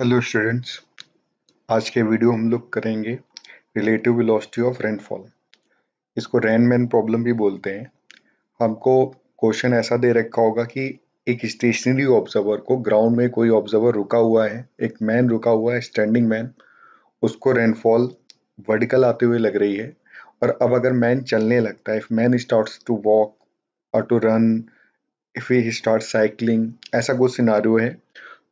Hello students आज के video हम लोग करेंगे रिलेटिव वेलोसिटी ऑफ़ रेनफॉल इसको रेन मैन प्रॉब्लम भी बोलते हैं। हमको क्वेश्चन ऐसा दे रखा होगा कि एक स्टेशनरी ऑब्जर्वर को ग्राउंड में कोई ऑब्जर्वर रुका हुआ है, एक मैन रुका हुआ है स्टैंडिंग मैन उसको रेनफॉल वर्टिकल आते हुए लग रही है। और अब अगर मैन चलने लगता है if man start to walk और to run if he start cycling ऐसा कुछ सिनारियो है।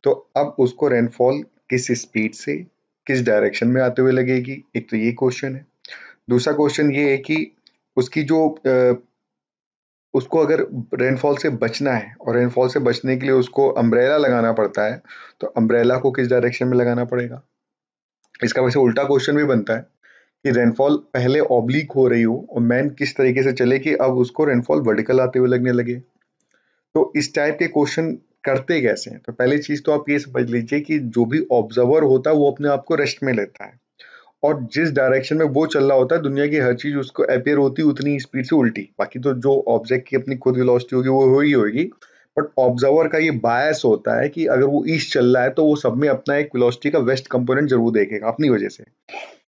तो अब उसको रेनफॉल किस स्पीड से, किस डायरेक्शन में आते हुए लगेगी? एक तो ये क्वेश्चन है। दूसरा क्वेश्चन ये है कि उसकी जो उसको अगर रेनफॉल से बचना है और रेनफॉल से बचने के लिए उसको अम्ब्रेला लगाना पड़ता है तो अम्ब्रेला को किस डायरेक्शन में लगाना पड़ेगा? इसका वैसे उल्टा क्वेश्चन भी बनता है कि रेनफॉल पहले ऑब्लिक हो रही हो और मैन किस तरीके से चले कि अब उसको रेनफॉल वर्टिकल आते हुए लगने लगे। तो इस टाइप के क्वेश्चन करते कैसे हैं? तो पहली चीज़ तो आप ये समझ लीजिए कि जो भी ऑब्जर्वर होता है, वो अपने आप को रेस्ट में लेता है। और जिस डायरेक्शन में वो चल रहा होता है, दुनिया की हर चीज़ उसको अपेयर होती है उतनी स्पीड से उल्टी। बाकी तो जो ऑब्जेक्ट की अपनी खुद वेलोसिटी होगी, वो हो ही होगी। बट ऑब्जर्वर का ये बायस होता है कि अगर वो ईस्ट चल रहा है तो वो सब में अपना एक वेलोसिटी का वेस्ट कंपोनेंट ज़रूर देखेगा, अपनी वजह से।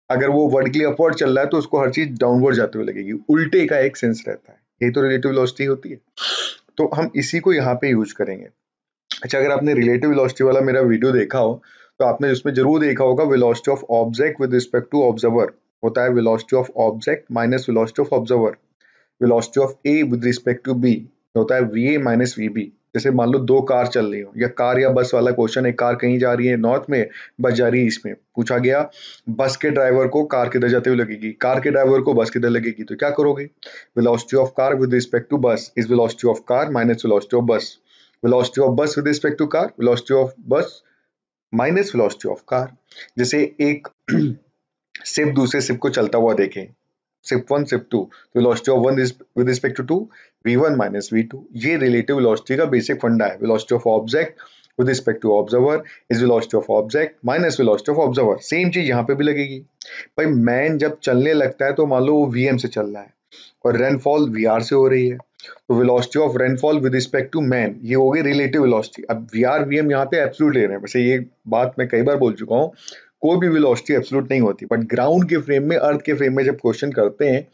अगर वो वर्टिकली अपवर्ड चल रहा है तो उसको हर चीज़ डाउनवर्ड जाते हुए लगेगी। उल्टे का एक सेंस रहता है। यही तो रिलेटिव वेलोसिटी होती है। तो हम इसी को यहाँ पे यूज़ करेंगे। अच्छा अगर आपने रिलेटिव वेलोसिटी वाला मेरा वीडियो देखा हो तो आपने उसमें ज़रूर देखा होगा velocity of object with respect to observer होता है velocity of object minus velocity of observer velocity of A with respect to B होता है V A minus V B जैसे मान लो दो कार चल रही हो, या कार या बस वाला क्वेश्चन है, कार कहीं जा रही है नॉर्थ में, बस जा रही है इसमें पूछा गया, बस के ड्राइवर को कार किधर जाते हुए लगेगी? कार के ड्राइवर को बस किधर लगेगी? तो क्या करोगे? Velocity of car with respect to bus. Is velocity of car minus velocity of bus. Velocity of bus with respect to car, velocity of bus minus velocity of car जैसे एक सिप दूसरे सिप को चलता हुआ देखें ship one ship two velocity of one with respect to two V one minus V two ये relative velocity का basic funda है। Velocity of object with respect to observer is velocity of object minus velocity of observer same चीज़ यहाँ पे भी लगेगी। भाई man जब चलने लगता है तो मान लो वो वी से चल रहा है और रेनफॉल वी से हो रही है। तो velocity of rainfall with respect to man ये हो गई रिलेटिव वेलोसिटी अब वी आर वी एम यहाँ पे एब्सोल्यूट ले रहे हैं। वैसे ये बात मैं कई बार बोल चुका हूँ, कोई भी वेलोसिटी एब्सोल्यूट नहीं होती। बट ग्राउंड के फ्रेम में अर्थ के फ्रेम में जब क्वेश्चन करते हैं,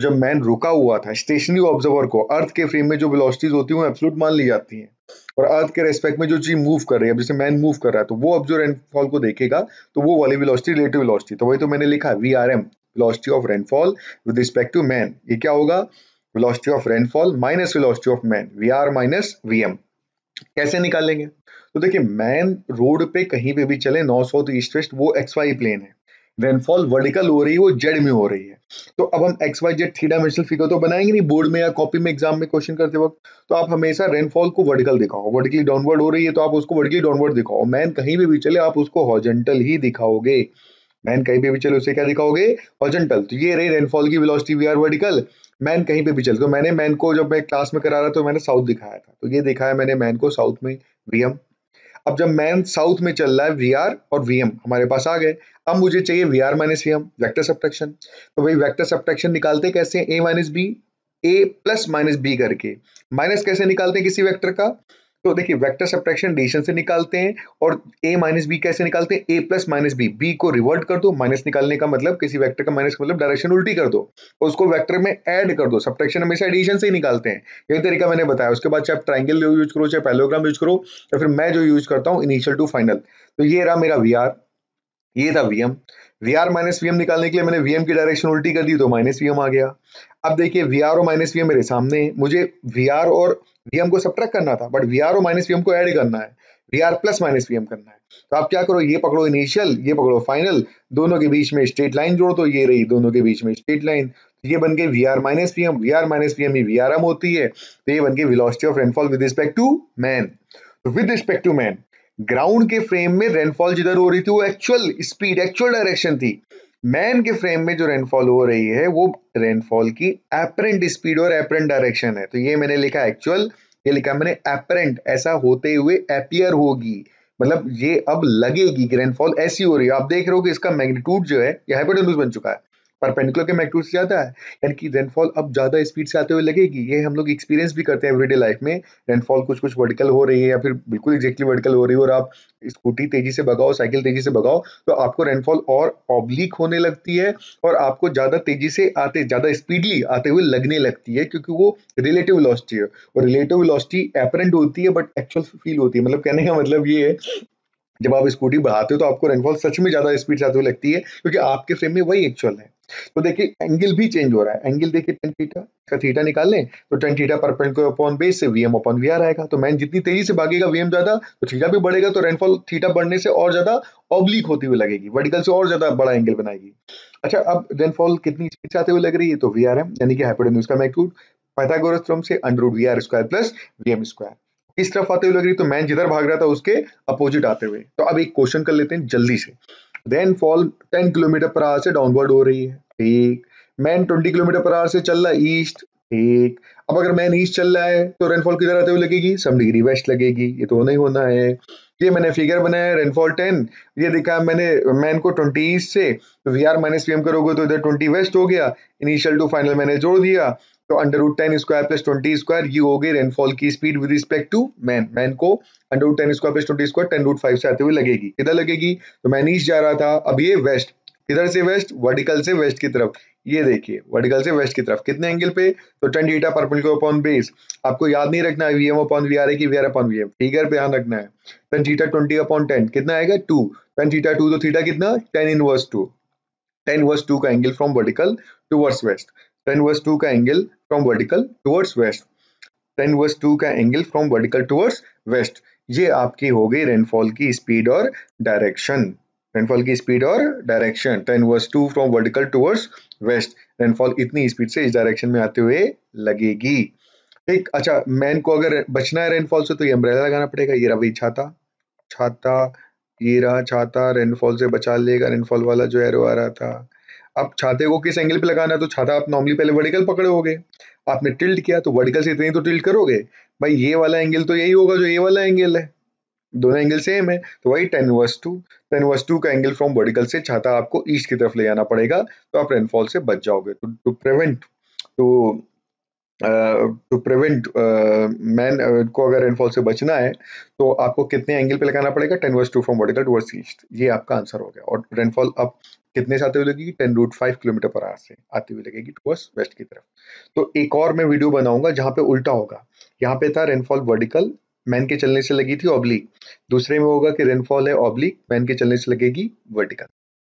जब मैन रुका हुआ था स्टेशनरी ऑब्जर्वर को अर्थ के फ्रेम में जो वेलोसिटीज होती है, वो एब्सोल्यूट मान ली जाती हैं। और अर्थ के रेस्पेक्ट में जो चीज़ मूव कर रही है जैसे मैन मूव कर रहा है तो वो अब जो रेनफॉल को देखेगा तो वो वाली वेलोसिटी रिलेटिव वेलोसिटी तो वही तो मैंने लिखा V R M velocity of rainfall with respect to man ये क्या होगा? Velocity of rainfall minus velocity of man. Vr minus vm. कैसे निकालेंगे? तो देखिए मैन रोड पे कहीं पे भी चले नॉर्थ साउथ ईस्ट वेस्ट वो एक्स वाई प्लेन है। रेनफॉल वर्टिकल हो रही है वो जेड में हो रही है। तो अब हम X Y Z three dimensional figure तो बनाएँगे नहीं बोर्ड में या कॉपी में एग्ज़ाम में क्वेश्चन करते वक्त। तो आप हमेशा रेनफॉल को वर्टिकल दिखाओ। वर्टिकली डाउनवर्ड हो रही है तो आप उसको वर्टिकली डाउनवर्ड दिखाओ। मैन कहीं भी, भी चले आप उसको हॉर्जेंटल ही दिखाओगे। मैन कहीं पे भी चले उसे क्या दिखाओगे? हॉर्जेंटल तो ये रही रेनफॉल की velocity V R vertical man कहीं पे भी चलते हो मैंने मैन को जब मैं क्लास में करा रहा तो मैंने साउथ दिखाया था। तो ये दिखाया मैंने मैन को साउथ में वीएम अब जब मैन साउथ में चल रहा है वीआर और वीएम हमारे पास आ गए। अब मुझे चाहिए V R minus V M vector subtraction तो भाई वैक्टर सब्ट्रैक्शन निकालते कैसे? A minus B A plus minus B करके। माइनस कैसे निकालते हैं किसी वेक्टर का? तो देखिए वेक्टर सब्ट्रैक्शन एडिशन से निकालते हैं और ए माइनस बी कैसे निकालते हैं? A plus minus B B को रिवर्ट कर दो माइनस निकालने का मतलब किसी वेक्टर का माइनस मतलब डायरेक्शन उल्टी कर दो और उसको वेक्टर में ऐड कर दो। सब्ट्रैक्शन हमेशा एडिशन से ही निकालते हैं। यही तरीका मैंने बताया। उसके बाद चाहे ट्राइंगल यूज़ करो, चाहे पैलोग्राम यूज़ करो, या फिर मैं जो यूज़ करता हूँ इनिशियल टू फाइनल तो ये रहा मेरा वी ये था VM V R minus VM निकालने के लिए मैंने वीएम की डायरेक्शन उल्टी कर दी तो माइनस वीएम आ गया। अब देखिए वी आर और माइनस वीएम मेरे सामने मुझे वी आर और वीएम को सब्ट्रैक्ट करना था बट वी आर और माइनस वीएम को ऐड करना है। V R plus minus VM करना है। तो आप क्या करो, ये पकड़ो इनिशियल ये पकड़ो फाइनल दोनों के बीच में स्ट्रेट लाइन जोड़ दो ये रही, दोनों के बीच में स्ट्रेट लाइन तो ये बन गई V R minus V M V R minus V M V R M होती है। तो ये बन गई velocity of rainfall with respect to man with respect to man ground के फ्रेम में रेनफॉल जिधर हो रही थी, वो एक्चुअल स्पीड एक्चुअल डायरेक्शन थी। मैन के फ्रेम में जो रेनफॉल हो रही है, वो रेनफॉल की एपरेंट स्पीड और एपरेंट डायरेक्शन है। तो ये मैंने लिखा एक्चुअल ये लिखा मैंने एपरेंट ऐसा होते हुए एपियर होगी। मतलब ये अब लगेगी कि रेनफॉल ऐसी हो रही है। आप देख रहे हो कि इसका मैग्नीट्यूड जो है, ये हाइपोटेन्यूज बन चुका है। परपेंडिकुलर के मैग्नीट्यूड से ज़्यादा है। यानी कि रेनफॉल अब ज़्यादा स्पीड से आते हुए लगेगी। ये हम लोग एक्सपीरियंस भी करते हैं एवरीडे लाइफ में। रेनफॉल कुछ कुछ वर्टिकल हो रही है या फिर बिल्कुल एक्जेक्टली वर्टिकल हो रही है और आप स्कूटी तेज़ी से भगाओ साइकिल तेज़ी से भगाओ तो आपको रेनफॉल और ऑब्लिक होने लगती है और आपको ज़्यादा तेज़ी से आते, ज़्यादा स्पीडली आते हुए लगने लगती है क्योंकि वो रिलेटिव वेलोसिटी है। और रिलेटिव वेलोसिटी एपरेंट होती है बट एक्चुअल फील होती है। मतलब कहने का मतलब ये है जब आप स्कूटी बढ़ाते हो तो आपको रेनफॉल सच में ज़्यादा स्पीड से आते हुए लगती है, क्योंकि आपके फ्रेम में वही एक्चुअल है। तो देखिए एंगल भी चेंज हो रहा है। एंगल देखिए टेन थीटा का थीटा निकाल लें तो tan theta perpendicular upon base से वीएम अपॉन वीआर आएगा। तो मैन जितनी तेज़ी से भागेगा वीएम ज़्यादा तो थीटा भी बढ़ेगा तो रेनफॉल थीटा बढ़ने से और ज़्यादा ऑब्लिक होती हुई लगेगी। वर्टिकल से और ज़्यादा बड़ा एंगल बनाएगी। अच्छा अब रेनफॉल कितनी स्पीड से आते हुए लग रही है? तो वीआरएम यानी कि हाइपोटेन्यूज का मैग्नीट्यूड पाइथागोरस थ्योरम से under root V R square plus VM square किस तरफ़ आते हुए लग रही तो मैन जिधर भाग रहा था, उसके अपोजिट आते हुए। तो अब एक क्वेश्चन कर लेते हैं जल्दी से। Then fall 10 kilometre per hour से डाउनवर्ड हो रही है। ठीक। मैन 20 किलोमीटर पर आवर से चल रहा ईस्ट ठीक। अब अगर मैन ईस्ट चल रहा है तो रेनफॉल किधर आते हुए लगेगी? सम डिग्री वेस्ट लगेगी। ये तो होना ही होना है। ये मैंने फिगर बनाया रेनफॉल टेन ये देखा मैंने मैन को 20 ईस्ट से तो वी आर माइनस पी करोगे तो इधर 20 वेस्ट हो गया। इनिशियल टू फाइनल मैंने जोड़ दिया। तो under root ten square plus twenty square ये हो गई रेनफॉल की speed with respect to man man को under root ten square plus twenty square ten root five से आते हुए लगेगी। किधर लगेगी? तो मैन ईस्ट जा रहा था, अब ये वेस्ट किधर से वेस्ट वर्टिकल से वेस्ट की तरफ़। ये देखिए वर्टिकल से वेस्ट की तरफ़। कितने एंगल पे? तो tan theta perpendicular upon base आपको याद नहीं रखना है वीएम अपॉन वी आर है कि वी अपॉन वीएम फिगर पे ध्यान रखना है। Tan theta twenty upon ten कितना आएगा? टू टेन थीटा टू तो थीटा कितना? Tan inverse two tan inverse two का angle from vertical towards west tan inverse two का angle from vertical towards west tan inverse two का angle from vertical towards west ये आपकी हो गई rainfall की स्पीड और डायरेक्शन रेनफॉल की स्पीड और direction tan inverse two from vertical towards west rainfall इतनी स्पीड से इस डायरेक्शन में आते हुए लगेगी. ठीक अच्छा मैन को अगर बचना है रेनफॉल से तो ये अम्ब्रेला लगाना पड़ेगा। ये रहा छाता छाता, ये रहा छाता रेनफॉल से बचा लेगा। रेनफॉल वाला जो एरो आ रहा था अब छाते को किस एंगल पे लगाना है? तो छाता आप नॉर्मली पहले वर्टिकल पकड़ोगे आपने टिल्ट किया तो वर्टिकल से इतनी तो टिल्ट करोगे। भाई ये वाला एंगल तो यही होगा जो ये वाला एंगल है। दोनों एंगल सेम है। तो वही tan inverse two tan inverse two का एंगल फ्रॉम वर्टिकल से छाता आपको ईस्ट की तरफ़ ले जाना पड़ेगा। तो आप रेनफॉल से बच जाओगे। तो to prevent to to prevent man को अगर रेनफॉल से बचना है तो आपको कितने एंगल पे लगाना पड़ेगा? Tan inverse two from vertical towards east ये आपका आंसर हो गया। और रेनफॉल अब कितने से आते हुए लगेगी? Ten root five kilometre per hour से आती हुई लगेगी टूवर्स वेस्ट की तरफ़। तो एक और मैं वीडियो बनाऊँगा जहाँ पे उल्टा होगा। यहाँ पे था रेनफॉल वर्टिकल मैन के चलने से लगी थी ऑब्लिक दूसरे में होगा कि रेनफॉल है ऑब्लिक मैन के चलने से लगेगी वर्टिकल